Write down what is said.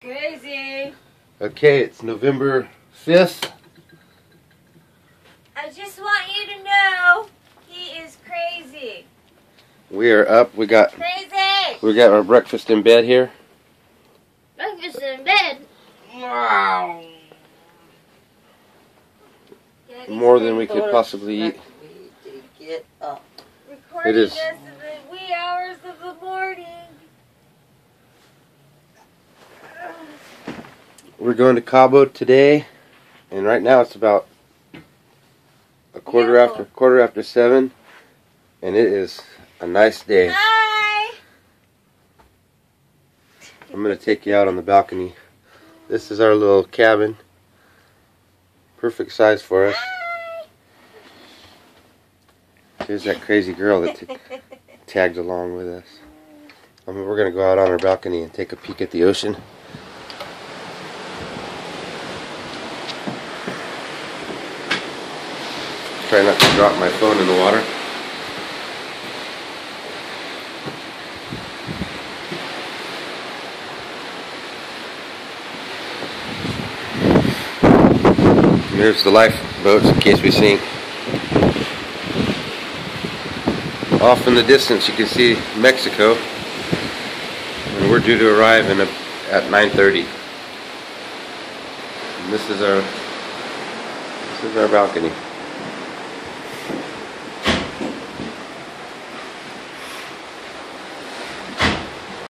Crazy. Okay, it's November 5th. I just want you to know he is crazy. We are up. We got Crazy. we got our breakfast in bed here. Breakfast in bed. Wow. More than we could possibly eat. Get up. Recording It is. us in the wee hours of the morning. We're going to Cabo today, and right now it's about a quarter after quarter after seven, and it is a nice day. Hi. I'm gonna take you out on the balcony. This is our little cabin, perfect size for us. Here's that crazy girl that tagged along with us. I mean, we're gonna go out on our balcony and take a peek at the ocean. Try not to drop my phone in the water. There's the lifeboats in case we sink. Off in the distance you can see Mexico. And we're due to arrive in a, at 9.30. And this is our this is our balcony.